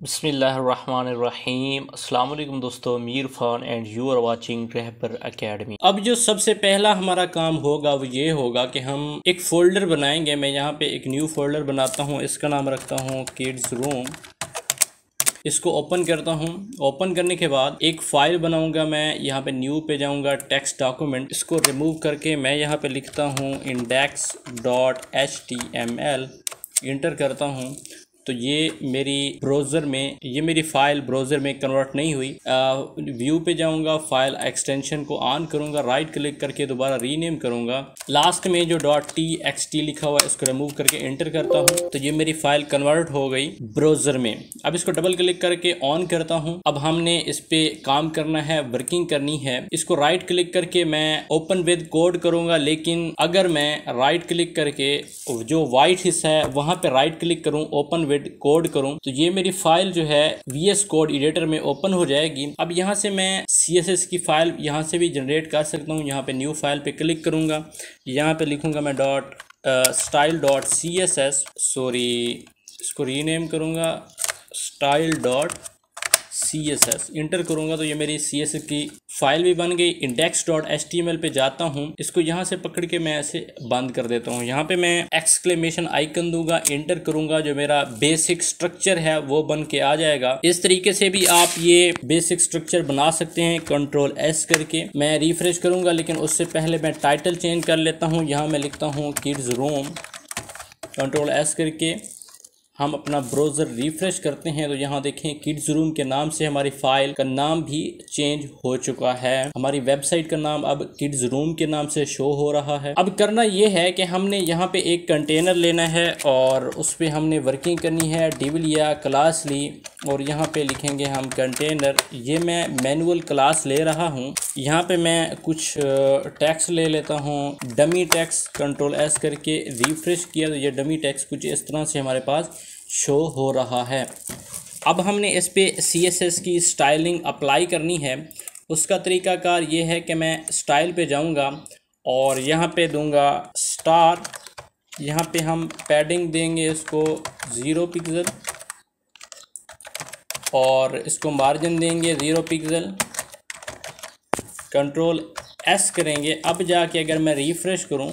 अस्सलाम वालेकुम दोस्तों, Mir फ़ान and you are watching Rahbar academy अब जो सबसे पहला हमारा काम होगा, वो ये होगा कि हम एक फ़ोल्डर बनाएँगे। मैं यहाँ पे एक न्यू फ़ोल्डर बनाता हूँ। इसका नाम रखता हूँ किड्स रूम। इसको ओपन करता हूँ। ओपन करने के बाद एक फ़ाइल बनाऊँगा मैं। यहाँ पे न्यू पे जाऊँगा टेक्स्ट डॉक्यूमेंट। इसको रिमूव करके मैं यहाँ पे लिखता हूँ index dot H T M L enter करता हूँ। तो ये मेरी ब्राउज़र में, ये मेरी फ़ाइल ब्राउज़र में कन्वर्ट नहीं हुई। व्यू पे जाऊँगा फ़ाइल एक्सटेंशन को ऑन करूँगा राइट क्लिक करके दोबारा रीनेम करूँगा। लास्ट में जो डॉट टी एक्स टी लिखा हुआ है, इसको रिमूव करके एंटर करता हूँ। तो ये मेरी फ़ाइल कन्वर्ट हो गई ब्राउज़र में। अब इसको डबल क्लिक करके ऑन करता हूँ। अब हमने इस पर काम करना है वर्किंग करनी है। इसको राइट क्लिक करके मैं ओपन विद कोड करूँगा, लेकिन अगर मैं राइट क्लिक करके जो वाइट हिस्सा है, वहाँ पे राइट क्लिक करूँ ओपन विद कोड करूँ तो ये मेरी फ़ाइल जो है वी एस कोड एडिटर में ओपन हो जाएगी। अब यहाँ से मैं सी एस एस की फ़ाइल यहाँ से भी जनरेट कर सकता हूँ। यहाँ पे न्यू फ़ाइल पे क्लिक करूँगा। यहाँ पे लिखूँगा मैं dot style dot C S S sorry इसको रीनेम करूँगा style dot C S S enter करूँगा तो ये मेरी सी एस एस की फ़ाइल भी बन गई. Index dot H T M L पे जाता हूँ. इसको यहाँ से पकड़ के मैं ऐसे बंद कर देता हूँ. यहाँ पे मैं एक्सक्लेमेशन आइकन दूँगा. इंटर करूँगा. जो मेरा बेसिक स्ट्रक्चर है, वो बन के आ जाएगा. इस तरीके से भी आप ये बेसिक स्ट्रक्चर बना सकते हैं. कंट्रोल एस करके मैं रिफ्रेश करूँगा, लेकिन उससे पहले मैं टाइटल चेंज कर लेता हूँ. यहाँ मैं लिखता हूँ किड्स रोम कंट्रोल एस करके हम अपना ब्राउज़र रिफ़्रेश करते हैं तो यहाँ देखें किड्स रूम के नाम से हमारी फ़ाइल का नाम भी चेंज हो चुका है। हमारी वेबसाइट का नाम अब किड्स रूम के नाम से शो हो रहा है। अब करना ये है कि हमने यहाँ पे एक कंटेनर लेना है और उस पर हमने वर्किंग करनी है डिव लिया क्लास ली और यहाँ पे लिखेंगे हम कंटेनर ये मैं मैनुअल क्लास ले रहा हूँ। यहाँ पे मैं कुछ टैक्स ले लेता हूँ। डमी टैक्स कंट्रोल एस करके रिफ्रेश किया तो ये डमी टैक्स कुछ इस तरह से हमारे पास शो हो रहा है। अब हमने इस पर सी एस एस की स्टाइलिंग अप्लाई करनी है। उसका तरीकाकार ये है कि मैं स्टाइल पे जाऊँगा और यहाँ पे दूँगा स्टार यहाँ पे हम पैडिंग देंगे इसको ज़ीरो पिक्सल और इसको मार्जिन देंगे ज़ीरो पिक्सल कंट्रोल एस करेंगे। अब जाके अगर मैं रिफ़्रेश करूँ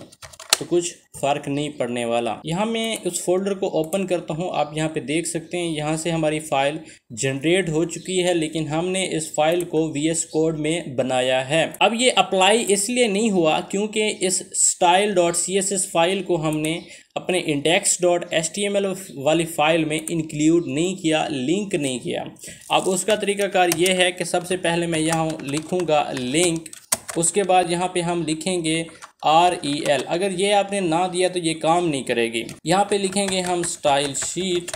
तो कुछ फ़र्क नहीं पड़ने वाला। यहाँ मैं उस फोल्डर को ओपन करता हूँ, आप यहाँ पे देख सकते हैं, यहाँ से हमारी फ़ाइल जनरेट हो चुकी है, लेकिन हमने इस फ़ाइल को वी एस कोड में बनाया है। अब ये अप्लाई इसलिए नहीं हुआ क्योंकि इस style dot C S S file को हमने अपने index dot S T M L वाली फ़ाइल में इंक्लूड नहीं किया लिंक नहीं किया। अब उसका तरीकाकार ये है कि सबसे पहले मैं यहाँ लिखूँगा लिंक उसके बाद यहाँ पे हम लिखेंगे आर ई एल अगर ये आपने ना दिया तो ये काम नहीं करेगी। यहाँ पे लिखेंगे हम स्टाइल शीट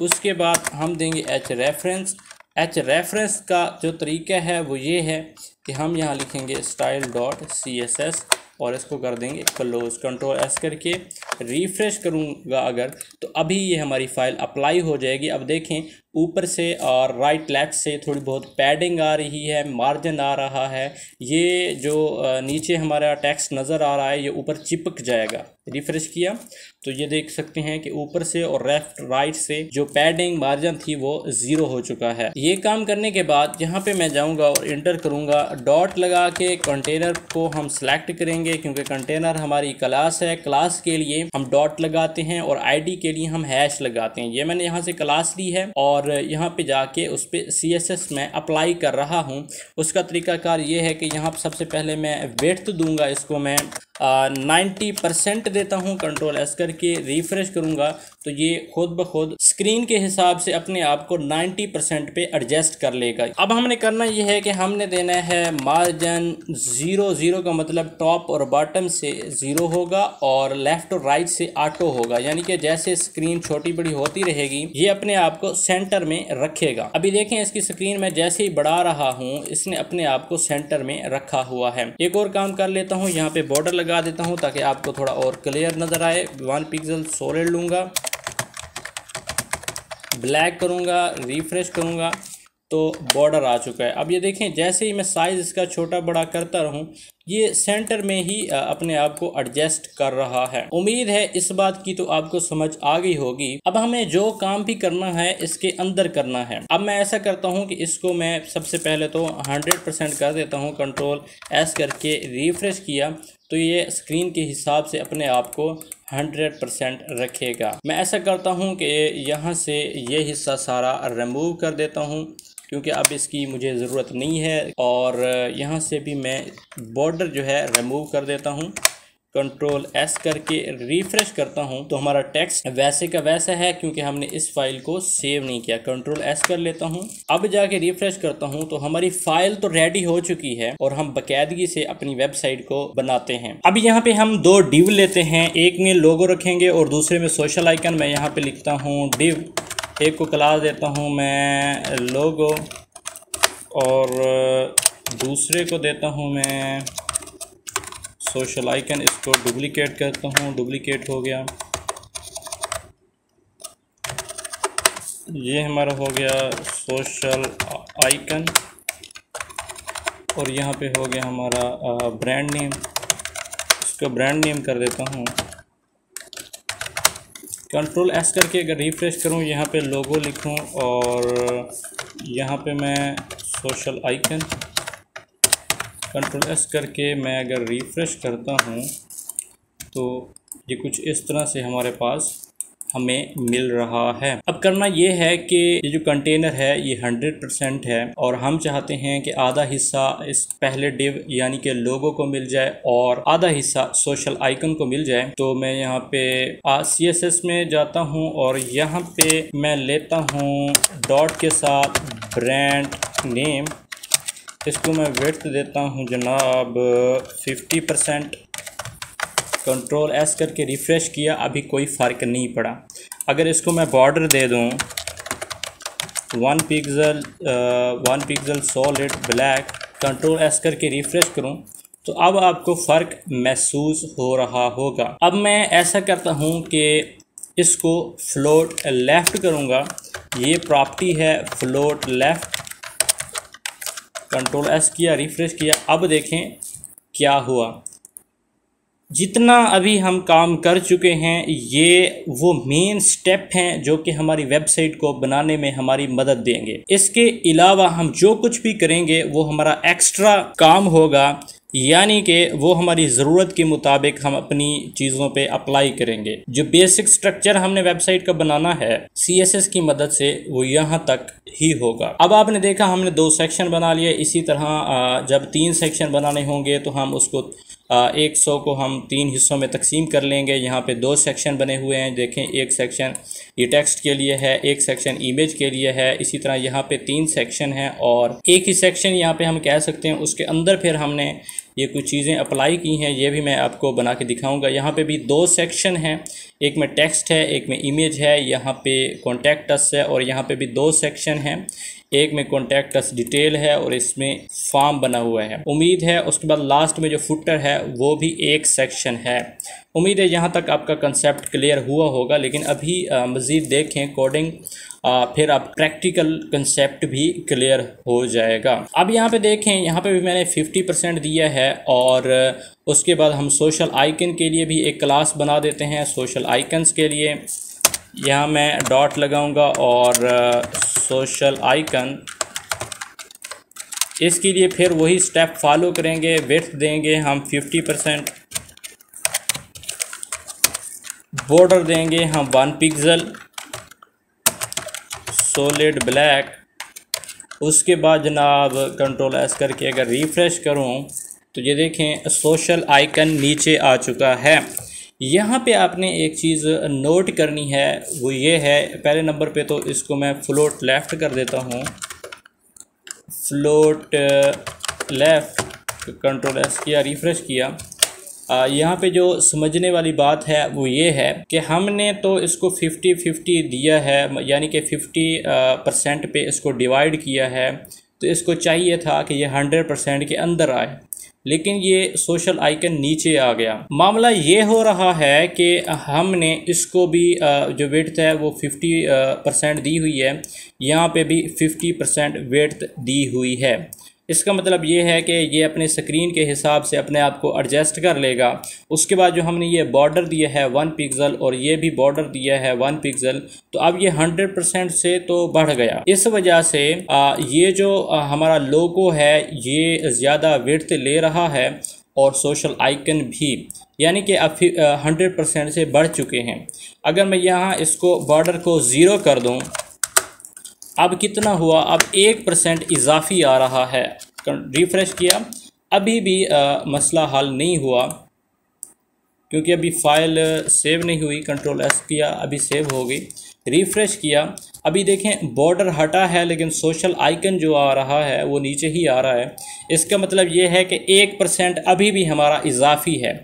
उसके बाद हम देंगे एच रेफरेंस एच रेफरेंस का जो तरीका है वो ये है कि हम यहाँ लिखेंगे style dot C S S और इसको कर देंगे क्लोज कंट्रोल एस करके। रिफ़्रेश करूँगा अगर तो अभी ये हमारी फ़ाइल अप्लाई हो जाएगी। अब देखें, ऊपर से और राइट लेफ़्ट से थोड़ी बहुत पैडिंग आ रही है मार्जिन आ रहा है। ये जो नीचे हमारा टेक्स्ट नज़र आ रहा है, ये ऊपर चिपक जाएगा। रिफ्रेश किया तो ये देख सकते हैं कि ऊपर से और लेफ़्ट राइट से जो पैडिंग मार्जिन थी वो ज़ीरो हो चुका है। ये काम करने के बाद यहाँ पे मैं जाऊँगा और इंटर करूँगा। डॉट लगा के कंटेनर को हम सेलेक्ट करेंगे, क्योंकि कंटेनर हमारी क्लास है। क्लास के लिए हम डॉट लगाते हैं और आईडी के लिए हम हैश लगाते हैं। ये मैंने यहाँ से क्लास ली है और यहाँ पे जाके उस पर सी एस एस में अप्लाई कर रहा हूँ। उसका तरीकाकार ये है कि यहाँ सबसे पहले मैं वेट दूँगा, इसको मैं नाइन्टी परसेंट देता हूँ कंट्रोल एस करके रिफ्रेश करूँगा। तो ये खुद ब खुद स्क्रीन के हिसाब से अपने आप को 90 परसेंट पे एडजस्ट कर लेगा। अब हमने करना ये है कि हमने देना है मार्जिन ज़ीरो ज़ीरो का मतलब टॉप और बॉटम से ज़ीरो होगा और लेफ़्ट और राइट से ऑटो होगा। यानी कि जैसे स्क्रीन छोटी बड़ी होती रहेगी, ये अपने आप को सेंटर में रखेगा। अभी देखें इसकी स्क्रीन में जैसे ही बढ़ा रहा हूँ, इसने अपने आप को सेंटर में रखा हुआ है। एक और काम कर लेता हूँ, यहाँ पे बॉर्डर लगा देता हूँ ताकि आपको थोड़ा और क्लियर नज़र आए। वन पिक्सल सोलिड लूँगा। ब्लैक करूँगा रिफ्रेश करूँगा तो बॉर्डर आ चुका है। अब ये देखें, जैसे ही मैं साइज़ इसका छोटा बड़ा करता रहूँ, ये सेंटर में ही अपने आप को एडजस्ट कर रहा है। उम्मीद है इस बात की तो आपको समझ आ गई होगी। अब हमें जो काम भी करना है, इसके अंदर करना है। अब मैं ऐसा करता हूँ कि इसको मैं सबसे पहले तो 100 परसेंट कर देता हूँ कंट्रोल एस करके रिफ्रेश किया तो ये स्क्रीन के हिसाब से अपने आप को 100 परसेंट रखेगा। मैं ऐसा करता हूँ कि यहाँ से ये हिस्सा सारा रिमूव कर देता हूँ, क्योंकि अब इसकी मुझे ज़रूरत नहीं है, और यहाँ से भी मैं बॉर्डर जो है रिमूव कर देता हूँ। कंट्रोल एस करके रिफ़्रेश करता हूँ तो हमारा टेक्स्ट वैसे का वैसा है क्योंकि हमने इस फ़ाइल को सेव नहीं किया। कंट्रोल एस कर लेता हूँ। अब जाके रिफ़्रेश करता हूँ तो हमारी फ़ाइल तो रेडी हो चुकी है और हम बकायदगी से अपनी वेबसाइट को बनाते हैं। अब यहाँ पे हम दो डिव लेते हैं। एक में लोगो रखेंगे और दूसरे में सोशल आइकन मैं यहाँ पे लिखता हूँ डिव एक को क्लास देता हूँ मैं लोगो और दूसरे को देता हूँ मैं सोशल आइकन इसको डुप्लिकेट करता हूँ डुप्लिकेट हो गया। ये हमारा हो गया सोशल आइकन और यहाँ पे हो गया हमारा ब्रांड नेम इसको ब्रांड नेम कर देता हूँ। कंट्रोल एस करके अगर रिफ़्रेश करूँ, यहाँ पे लोगो लिखूँ और यहाँ पे मैं सोशल आइकन कंट्रोल एस करके मैं अगर रिफ़्रेश करता हूँ तो ये कुछ इस तरह से हमारे पास हमें मिल रहा है। अब करना ये है कि ये जो कंटेनर है, ये हंड्रेड परसेंट है और हम चाहते हैं कि आधा हिस्सा इस पहले डिव यानी कि लोगों को मिल जाए और आधा हिस्सा सोशल आइकन को मिल जाए। तो मैं यहाँ पे सी एस एस में जाता हूँ और यहाँ पे मैं लेता हूँ डॉट के साथ ब्रांड नेम इसको मैं वेट देता हूँ जनाब फिफ्टी परसेंट कंट्रोल एस करके रिफ़्रेश किया, अभी कोई फ़र्क नहीं पड़ा। अगर इसको मैं बॉर्डर दे दूँ one pixel one pixel solid black control S करके रिफ़्रेश करूँ तो अब आपको फ़र्क महसूस हो रहा होगा। अब मैं ऐसा करता हूँ कि इसको फ्लोट लेफ़्ट करूँगा। ये प्रॉपर्टी है फ्लोट लेफ़्ट कंट्रोल एस किया रिफ़्रेश किया, अब देखें क्या हुआ। जितना अभी हम काम कर चुके हैं, ये वो मेन स्टेप हैं जो कि हमारी वेबसाइट को बनाने में हमारी मदद देंगे। इसके अलावा हम जो कुछ भी करेंगे, वो हमारा एक्स्ट्रा काम होगा। यानी कि वो हमारी ज़रूरत के मुताबिक हम अपनी चीज़ों पे अप्लाई करेंगे। जो बेसिक स्ट्रक्चर हमने वेबसाइट का बनाना है, सी एस एस की मदद से वो यहाँ तक ही होगा। अब आपने देखा हमने दो सेक्शन बना लिए। इसी तरह जब तीन सेक्शन बनाने होंगे तो हम उसको एक सौ को हम तीन हिस्सों में तकसीम कर लेंगे। यहाँ पे दो सेक्शन बने हुए हैं। देखें, एक सेक्शन ये टेक्स्ट के लिए है, एक सेक्शन इमेज के लिए है। इसी तरह यहाँ पे तीन सेक्शन हैं और एक ही सेक्शन यहाँ पे हम कह सकते हैं, उसके अंदर फिर हमने ये कुछ चीज़ें अप्लाई की हैं। ये भी मैं आपको बना के दिखाऊँगा। यहाँ पे भी दो सेक्शन हैं। एक में टेक्स्ट है, एक में इमेज है। यहाँ पे कॉन्टैक्ट अस है और यहाँ पे भी दो सेक्शन हैं। एक में कॉन्टैक्ट अस डिटेल है और इसमें फॉर्म बना हुआ है। उम्मीद है उसके बाद लास्ट में जो फुटर है वो भी एक सेक्शन है। उम्मीद है यहाँ तक आपका कंसेप्ट क्लियर हुआ होगा लेकिन अभी मज़ीद देखें कोडिंग आ, फिर आप प्रैक्टिकल कंसेप्ट भी क्लियर हो जाएगा। अब यहाँ पे देखें यहाँ पे भी मैंने 50 परसेंट दिया है और उसके बाद हम सोशल आइकन के लिए भी एक क्लास बना देते हैं सोशल आइकन्स के लिए। यहाँ मैं डॉट लगाऊँगा और सोशल आइकन इसके लिए फिर वही स्टेप फॉलो करेंगे वेथ देंगे हम 50 परसेंट बॉर्डर देंगे हम वन पिक्सल सोलिड ब्लैक उसके बाद जनाब कंट्रोल एस करके अगर रिफ़्रेश करूँ तो ये देखें सोशल आइकन नीचे आ चुका है। यहाँ पे आपने एक चीज़ नोट करनी है, वो ये है, पहले नंबर पे तो इसको मैं फ्लोट लेफ़्ट कर देता हूँ। फ्लोट लेफ़्ट कंट्रोल एस किया रिफ़्रेश किया। यहाँ पे जो समझने वाली बात है, वो ये है कि हमने तो इसको 50 50 दिया है, यानी कि 50 परसेंट पे इसको डिवाइड किया है। तो इसको चाहिए था कि ये 100 परसेंट के अंदर आए। लेकिन ये सोशल आइकन नीचे आ गया। मामला ये हो रहा है कि हमने इसको भी जो वेट है वो 50 परसेंट दी हुई है। यहाँ पे भी 50 परसेंट वेट दी हुई है। इसका मतलब ये है कि ये अपने स्क्रीन के हिसाब से अपने आप को एडजस्ट कर लेगा। उसके बाद जो हमने ये बॉर्डर दिया है वन पिक्सल और ये भी बॉर्डर दिया है वन पिक्सल तो अब ये हंड्रेड परसेंट से तो बढ़ गया। इस वजह से आ, ये जो आ, हमारा लोगो है ये ज़्यादा विर्थ ले रहा है और सोशल आइकन भी यानी कि अब हंड्रेड परसेंट से बढ़ चुके हैं। अगर मैं यहाँ इसको बॉर्डर को ज़ीरो कर दूँ अब कितना हुआ? अब एक परसेंट इजाफी आ रहा है। रिफ़्रेश किया। अभी भी आ, मसला हल नहीं हुआ क्योंकि अभी फ़ाइल सेव नहीं हुई। कंट्रोल एस किया अभी सेव हो गई। रिफ़्रेश किया। अभी देखें बॉर्डर हटा है लेकिन सोशल आइकन जो आ रहा है वो नीचे ही आ रहा है। इसका मतलब ये है कि एक परसेंट अभी भी हमारा इजाफी है।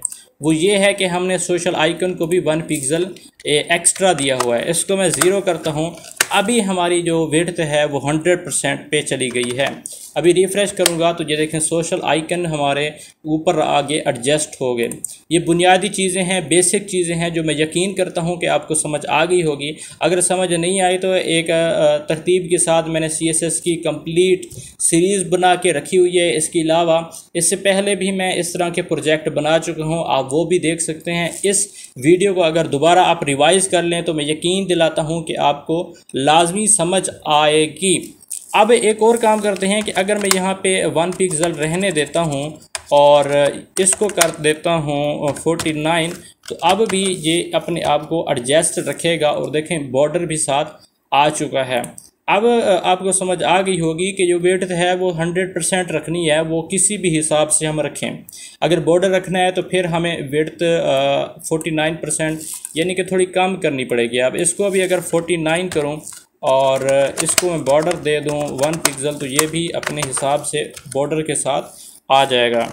वो ये है कि हमने सोशल आइकन को भी वन पिक्सल एक्स्ट्रा दिया हुआ है। इसको मैं ज़ीरो करता हूँ। अभी हमारी जो वेट है वो हंड्रेड परसेंट पे चली गई है। अभी रिफ़्रेश करूँगा तो ये देखें सोशल आइकन हमारे ऊपर आगे एडजस्ट हो गए। ये बुनियादी चीज़ें हैं बेसिक चीज़ें हैं जो मैं यकीन करता हूँ कि आपको समझ आ गई होगी। अगर समझ नहीं आई तो एक तरतीब के साथ मैंने सी एस एस की कंप्लीट सीरीज़ बना के रखी हुई है। इसके अलावा, इससे पहले भी मैं इस तरह के प्रोजेक्ट बना चुका हूँ। आप वो भी देख सकते हैं। इस वीडियो को अगर दोबारा आप रिवाइज़ कर लें तो मैं यकीन दिलाता हूँ कि आपको लाजमी समझ आएगी। अब एक और काम करते हैं कि अगर मैं यहाँ पे वन पिक्सल रहने देता हूँ और इसको कर देता हूँ फोर्टी नाइन तो अब भी ये अपने आप को एडजस्ट रखेगा और देखें बॉर्डर भी साथ आ चुका है। अब आपको समझ आ गई होगी कि जो वेट है वो हंड्रेड परसेंट रखनी है, वो किसी भी हिसाब से हम रखें। अगर बॉर्डर रखना है तो फिर हमें वेट फोर्टी नाइन परसेंट यानी कि थोड़ी कम करनी पड़ेगी। अब इसको भी अगर फोर्टी नाइन करूँ और इसको मैं बॉर्डर दे दूँ वन पिक्सल तो ये भी अपने हिसाब से बॉर्डर के साथ आ जाएगा।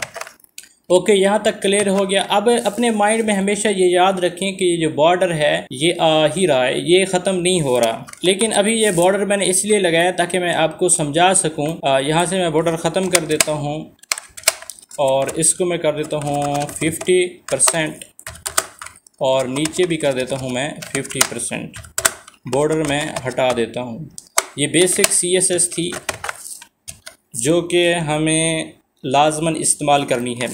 ओके यहाँ तक क्लियर हो गया। अब अपने माइंड में हमेशा ये याद रखें कि ये जो बॉर्डर है, ये आ ही रहा है, ये ख़त्म नहीं हो रहा। लेकिन अभी ये बॉर्डर मैंने इसलिए लगाया ताकि मैं आपको समझा सकूँ। यहाँ से मैं बॉर्डर ख़त्म कर देता हूँ और इसको मैं कर देता हूँ फिफ्टी परसेंट और नीचे भी कर देता हूँ मैं फिफ्टी परसेंट बॉर्डर में हटा देता हूँ। ये बेसिक सी एस एस थी, जो कि हमें लाजमन इस्तेमाल करनी है।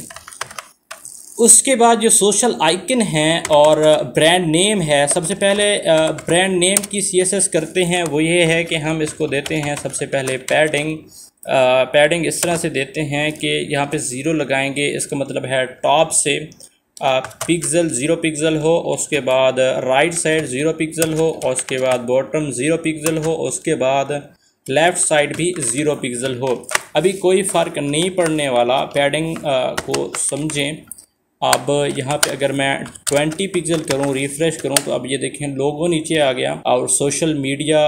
उसके बाद जो सोशल आइकन हैं और ब्रांड नेम है, सबसे पहले ब्रांड नेम की सी एस एस करते हैं। वो ये है कि हम इसको देते हैं, सबसे पहले पैडिंग पैडिंग इस तरह से देते हैं कि यहाँ पे ज़ीरो लगाएँगे। इसका मतलब है टॉप से। पिक्सल ज़ीरो पिक्सल हो, उसके बाद राइट साइड ज़ीरो पिक्सल हो, उसके बाद बॉटम ज़ीरो पिक्सल हो, उसके बाद लेफ़्ट साइड भी ज़ीरो पिक्सल हो। अभी कोई फ़र्क नहीं पड़ने वाला पैडिंग को समझें। अब यहाँ पे अगर मैं 20 पिक्सल करूँ रिफ़्रेश करूँ तो अब ये देखें, लोगो नीचे आ गया और सोशल मीडिया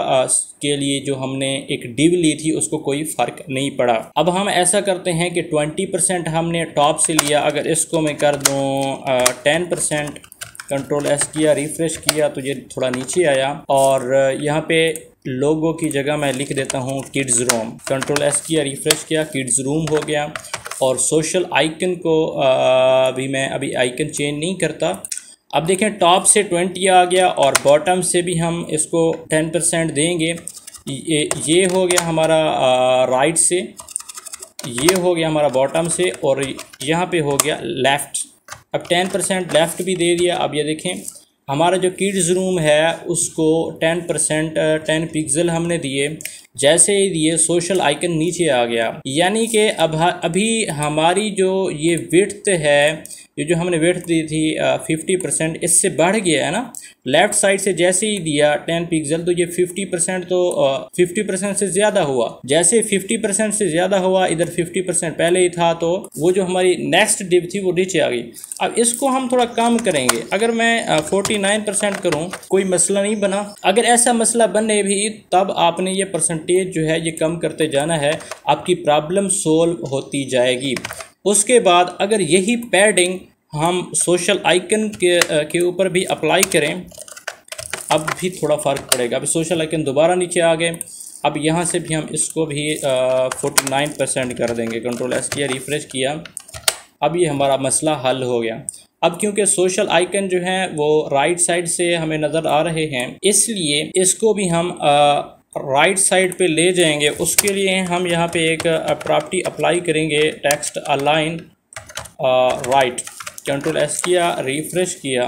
के लिए जो हमने एक डिव ली थी, उसको कोई फ़र्क नहीं पड़ा। अब हम ऐसा करते हैं कि 20 परसेंट हमने टॉप से लिया। अगर इसको मैं कर दूँ टेन परसेंट कंट्रोल एस किया रिफ़्रेश किया तो ये थोड़ा नीचे आया। और यहाँ पे लोगों की जगह मैं लिख देता हूँ किड्स रूम कंट्रोल एस किया रिफ़्रेश किया किड्स रूम हो गया। और सोशल आइकन को भी मैं अभी आइकन चेंज नहीं करता। अब देखें टॉप से ट्वेंटी आ गया और बॉटम से भी हम इसको टेन परसेंट देंगे। ये ये हो गया हमारा राइट से। ये हो गया हमारा बॉटम से और यहाँ पे हो गया लेफ़्ट अब टेन परसेंट लेफ़्ट भी दे दिया। अब ये देखें, हमारा जो किड्स रूम है, उसको टेन परसेंट टेन पिक्सल हमने दिए। जैसे ही दिए सोशल आइकन नीचे आ गया। यानी कि अब अभी हमारी जो ये विथ है ये जो हमने वेट दी थी फिफ्टी परसेंट इससे बढ़ गया है ना? लेफ़्ट साइड से जैसे ही दिया टेन पिक्सल तो ये फिफ्टी परसेंट तो फिफ्टी परसेंट से ज़्यादा हुआ। जैसे फिफ्टी परसेंट से ज़्यादा हुआ, इधर फिफ्टी परसेंट पहले ही था तो वो जो हमारी नेक्स्ट डिप थी, वो नीचे आ गई। अब इसको हम थोड़ा कम करेंगे। अगर मैं फोर्टी नाइन परसेंट करूँ, कोई मसला नहीं बना। अगर ऐसा मसला बने भी, तब आपने ये परसेंटेज जो है, ये कम करते जाना है। आपकी प्रॉब्लम सोल्व होती जाएगी। उसके बाद अगर यही पैडिंग हम सोशल आइकन के के ऊपर भी अप्लाई करें, अब भी थोड़ा फ़र्क पड़ेगा। अभी सोशल आइकन दोबारा नीचे आ गए। अब यहाँ से भी हम इसको भी फोर्टी नाइन परसेंट कर देंगे। कंट्रोल एस किया रिफ़्रेश किया। अब ये हमारा मसला हल हो गया। अब क्योंकि सोशल आइकन जो हैं, वो राइट साइड से हमें नज़र आ रहे हैं, इसलिए इसको भी हम राइट साइड पे ले जाएँगे, उसके लिए हम यहाँ पे एक प्रॉपर्टी अप्लाई करेंगे text align right control S किया रिफ्रेश किया।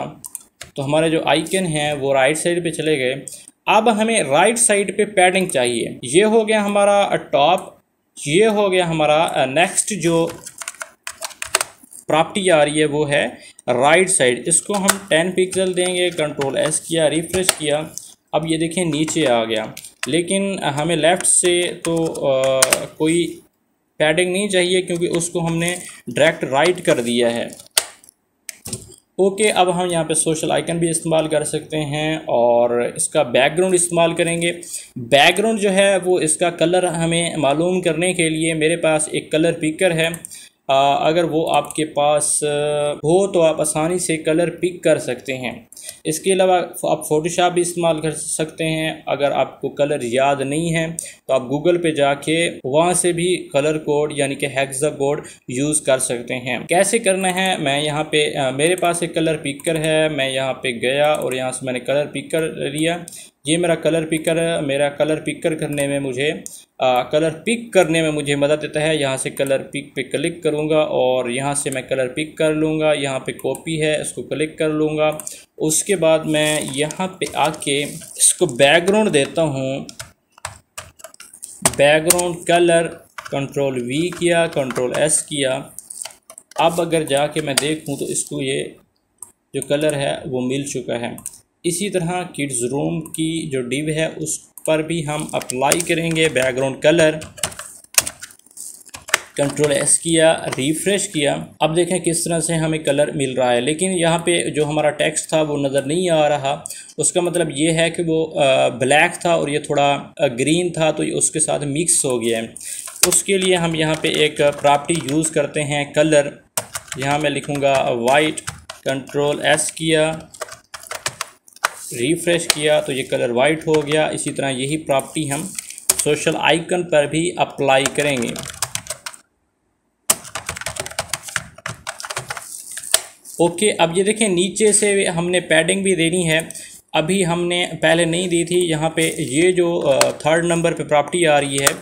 तो हमारे जो आइकन हैं, वो राइट साइड पे चले गए। अब हमें राइट साइड पे पैडिंग चाहिए। ये हो गया हमारा टॉप ये हो गया हमारा नेक्स्ट जो प्रॉपर्टी आ रही है, वो है राइट साइड इसको हम टेन पिक्सल देंगे। कंट्रोल एस किया रिफ्रेश किया। अब ये देखें, नीचे आ गया। लेकिन हमें लेफ़्ट से तो आ, कोई पैडिंग नहीं चाहिए क्योंकि उसको हमने डायरेक्ट राइट कर दिया है। ओके okay, अब हम यहाँ पे सोशल आइकन भी इस्तेमाल कर सकते हैं और इसका बैकग्राउंड इस्तेमाल करेंगे। बैकग्राउंड जो है वो इसका कलर हमें मालूम करने के लिए मेरे पास एक कलर पिकर है। आ, अगर वो आपके पास हो तो आप आसानी से कलर पिक कर सकते हैं। इसके अलावा आप फ़ोटोशॉप भी इस्तेमाल कर सकते हैं। अगर आपको कलर याद नहीं है तो आप गूगल पे जाके वहाँ से भी कलर कोड यानी कि हेक्सा कोड यूज़ कर सकते हैं। कैसे करना है? मैं यहाँ पे मेरे पास एक कलर पिकर है। मैं यहाँ पे गया और यहाँ से मैंने कलर पिकर कर लिया। ये मेरा कलर पिकर मेरा कलर पिकर करने में मुझे आ, कलर पिक करने में मुझे मदद देता है। यहाँ से कलर पिक पे क्लिक करूँगा और यहाँ से मैं कलर पिक कर लूँगा। यहाँ पे कॉपी है इसको क्लिक कर लूँगा। उसके बाद मैं यहाँ पे आके इसको बैकग्राउंड देता हूँ। बैकग्राउंड कलर कंट्रोल वी किया कंट्रोल एस किया। अब अगर जाके मैं देखूँ तो इसको ये जो कलर है वो मिल चुका है। इसी तरह किड्स रूम की जो डिव है, उस पर भी हम अप्लाई करेंगे बैकग्राउंड कलर। कंट्रोल एस किया, रिफ़्रेश किया। अब देखें किस तरह से हमें कलर मिल रहा है। लेकिन यहाँ पे जो हमारा टेक्स्ट था, वो नज़र नहीं आ रहा। उसका मतलब ये है कि वो ब्लैक था और ये थोड़ा ग्रीन था तो ये उसके साथ मिक्स हो गया है। उसके लिए हम यहाँ पे एक प्रॉपर्टी यूज़ करते हैं कलर। यहाँ मैं लिखूँगा वाइट कंट्रोल एस किया। रिफ़्रेश किया तो ये कलर वाइट हो गया। इसी तरह यही प्रॉपर्टी हम सोशल आइकन पर भी अप्लाई करेंगे। ओके अब ये देखें, नीचे से हमने पैडिंग भी देनी है। अभी हमने पहले नहीं दी थी। यहाँ पे ये जो थर्ड नंबर पे प्रॉपर्टी आ रही है,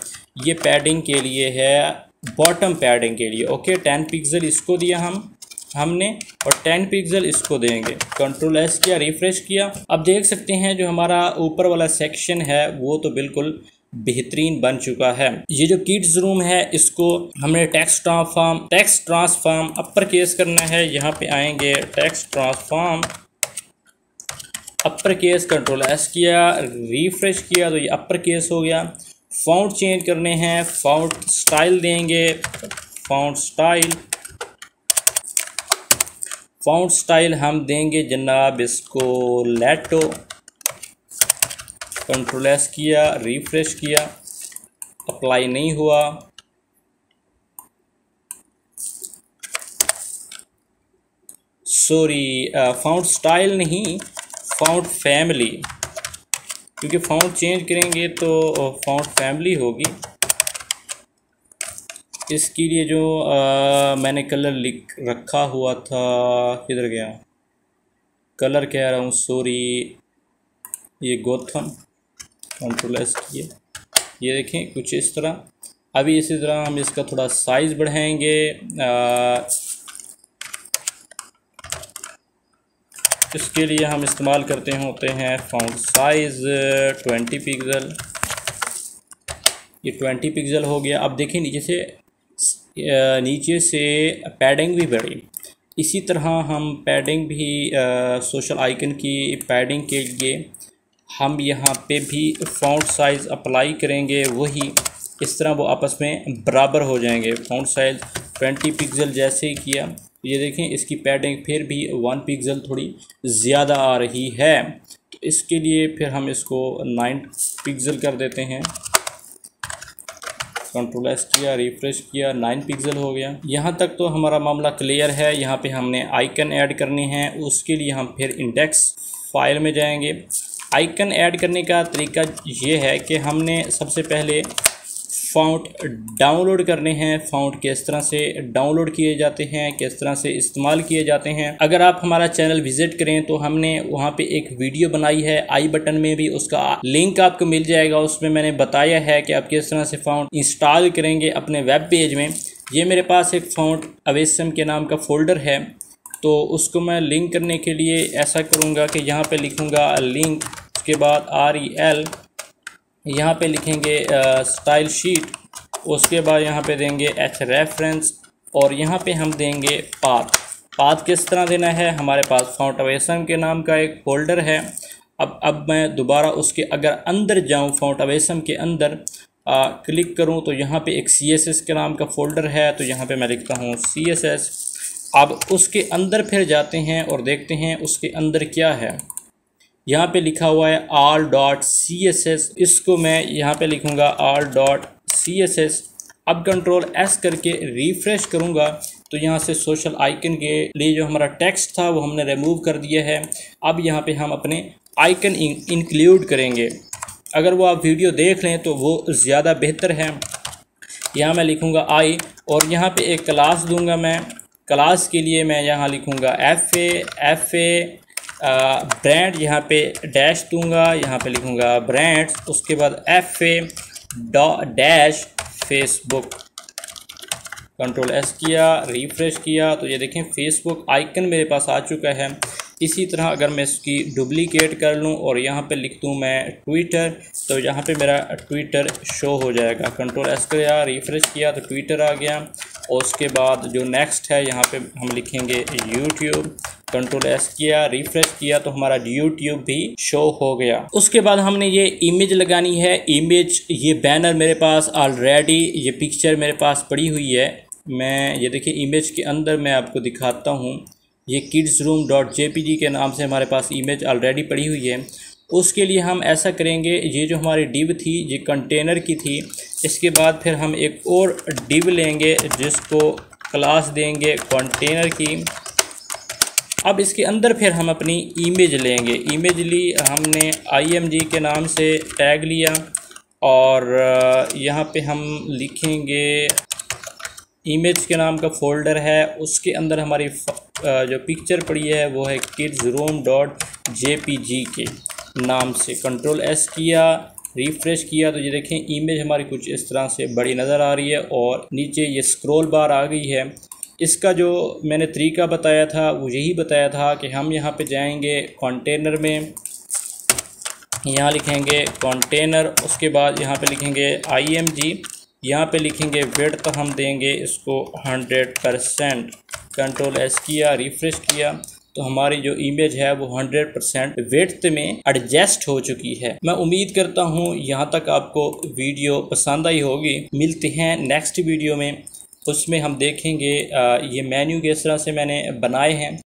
ये पैडिंग के लिए है बॉटम पैडिंग के लिए। ओके टेन पिक्सल इसको दिया हम। हमने और टेन पिक्सल इसको देंगे। कंट्रोल एस किया रिफ्रेश किया। अब देख सकते हैं जो हमारा ऊपर वाला सेक्शन है, वो तो बिल्कुल बेहतरीन बन चुका है। ये जो किड्स रूम है, इसको हमने text transform text transform upper case करना है। यहाँ पे आएँगे text transform upper case control S किया रिफ्रेश किया तो ये अपर केस हो गया। फाउंड चेंज करने हैं फाउंड स्टाइल देंगे। फाउंड स्टाइल फाउंड स्टाइल हम देंगे जनाब इसको लेटो कंट्रोल एस किया रिफ्रेश किया अप्लाई नहीं हुआ। सॉरी फाउंड स्टाइल नहीं फाउंड फैमिली क्योंकि फाउंड चेंज करेंगे तो फाउंड फैमिली होगी। इसके लिए जो आ, मैंने कलर लिख रखा हुआ था किधर गया? कलर कह रहा हूँ सॉरी ये गोथम कंट्रोल एस किए। ये देखें कुछ इस तरह। अभी इसी तरह हम इसका थोड़ा साइज़ बढ़ाएँगे इसके लिए हम इस्तेमाल करते होते हैं फाउंड साइज़ ट्वेंटी पिक्सल ये ट्वेंटी पिक्सल हो गया। अब देखें नीचे से नीचे से पैडिंग भी बढ़ी। इसी तरह हम पैडिंग भी सोशल आइकन की पैडिंग के लिए हम यहाँ पे भी फ़ॉन्ट साइज़ अप्लाई करेंगे, वही इस तरह वो आपस में बराबर हो जाएँगे। फ़ॉन्ट साइज़ ट्वेंटी पिक्सल जैसे ही किया, ये देखें, इसकी पैडिंग फिर भी वन पिक्सल थोड़ी ज़्यादा आ रही है। तो इसके लिए फिर हम इसको नाइन पिक्सल कर देते हैं। कंट्रोल एस किया रिफ्रेश किया नाइन पिक्सल हो गया। यहाँ तक तो हमारा मामला क्लियर है, यहाँ पे हमने आइकन ऐड करने हैं, उसके लिए हम फिर इंडेक्स फ़ाइल में जाएँगे। आइकन ऐड करने का तरीका ये है कि हमने सबसे पहले फ़ाउंट डाउनलोड करने हैं फ़ाउंट किस तरह से डाउनलोड किए जाते हैं, किस तरह से इस्तेमाल किए जाते हैं। अगर आप हमारा चैनल विज़िट करें तो हमने वहाँ पे एक वीडियो बनाई है, आई बटन में भी उसका लिंक आपको मिल जाएगा। उसमें मैंने बताया है कि आप किस तरह से फ़ाउंट इंस्टॉल करेंगे अपने वेब पेज में। ये मेरे पास एक फ़ाउंट अवेसम के नाम का फ़ोल्डर है तो उसको मैं लिंक करने के लिए ऐसा करूँगा कि यहाँ पर लिखूँगा लिंक, उसके बाद आर ई एल यहाँ पे लिखेंगे स्टाइल शीट उसके बाद यहाँ पे देंगे एच रेफरेंस और यहाँ पे हम देंगे पाथ पाथ किस तरह देना है? हमारे पास फाउंट अवेसम के नाम का एक फोल्डर है। अब अब मैं दोबारा उसके अगर अंदर जाऊँ फाउंट अवेसम के अंदर आ, क्लिक करूँ तो यहाँ पे एक सी एस एस के नाम का फ़ोल्डर है तो यहाँ पे मैं लिखता हूँ सी एस एस अब उसके अंदर फिर जाते हैं और देखते हैं उसके अंदर क्या है। यहाँ पे लिखा हुआ है R dot C S S इसको मैं यहाँ पे लिखूँगा R dot C S S अब कंट्रोल एस करके रिफ़्रेश करूँगा। तो यहाँ से सोशल आइकन के लिए जो हमारा टेक्स्ट था, वो हमने रिमूव कर दिया है। अब यहाँ पे हम अपने आइकन इंक्लूड करेंगे। अगर वो आप वीडियो देख लें तो वो ज़्यादा बेहतर है। यहाँ मैं लिखूँगा आई और यहाँ पे एक क्लास दूँगा मैं। क्लास के लिए मैं यहाँ लिखूँगा F A F A brand यहाँ पे डैश दूँगा, यहाँ पे लिखूँगा ब्रांड उसके बाद F A dash Facebook control S किया रिफ़्रेश किया तो ये देखें फेसबुक आइकन मेरे पास आ चुका है। इसी तरह अगर मैं इसकी डुप्लीकेट कर लूँ और यहाँ पे लिख दूँ मैं ट्विटर तो यहाँ पे मेरा ट्विटर शो हो जाएगा। कंट्रोल एस किया रिफ़्रेश किया तो ट्विटर आ गया। और उसके बाद जो नेक्स्ट है, यहाँ पे हम लिखेंगे यूट्यूब कंट्रोल एस किया रिफ्रेश किया तो हमारा यूट्यूब भी शो हो गया। उसके बाद हमने ये इमेज लगानी है। इमेज ये बैनर मेरे पास ऑलरेडी ये पिक्चर मेरे पास पड़ी हुई है। मैं, ये देखिए इमेज के अंदर मैं आपको दिखाता हूँ। ये kids room dot J P G के नाम से हमारे पास इमेज ऑलरेडी पड़ी हुई है। उसके लिए हम ऐसा करेंगे, ये जो हमारी डिव थी, ये कंटेनर की थी, इसके बाद फिर हम एक और डिव लेंगे जिसको क्लास देंगे कंटेनर की। अब इसके अंदर फिर हम अपनी इमेज लेंगे। इमेज ली, हमने आईएमजी के नाम से टैग लिया और यहाँ पे हम लिखेंगे इमेज के नाम का फ़ोल्डर है, उसके अंदर हमारी जो पिक्चर पड़ी है, वो है kids room dot J P G के नाम से। कंट्रोल एस किया रिफ़्रेश किया तो ये देखें इमेज हमारी कुछ इस तरह से बड़ी नज़र आ रही है और नीचे ये स्क्रॉल बार आ गई है। इसका जो मैंने तरीका बताया था, वो यही बताया था कि हम यहाँ पे जाएँगे कंटेनर में, यहाँ लिखेंगे कंटेनर उसके बाद यहाँ पे लिखेंगे आई एम जी यहाँ पर लिखेंगे, वेट तो हम देंगे इसको हंड्रेड परसेंट। कंट्रोल एस किया, रिफ़्रेश किया। तो हमारी जो इमेज है वो 100 परसेंट वेट में एडजस्ट हो चुकी है। मैं उम्मीद करता हूँ यहाँ तक आपको वीडियो पसंद आई होगी। मिलते हैं नेक्स्ट वीडियो में। उसमें हम देखेंगे ये मेन्यू किस तरह से मैंने बनाए हैं।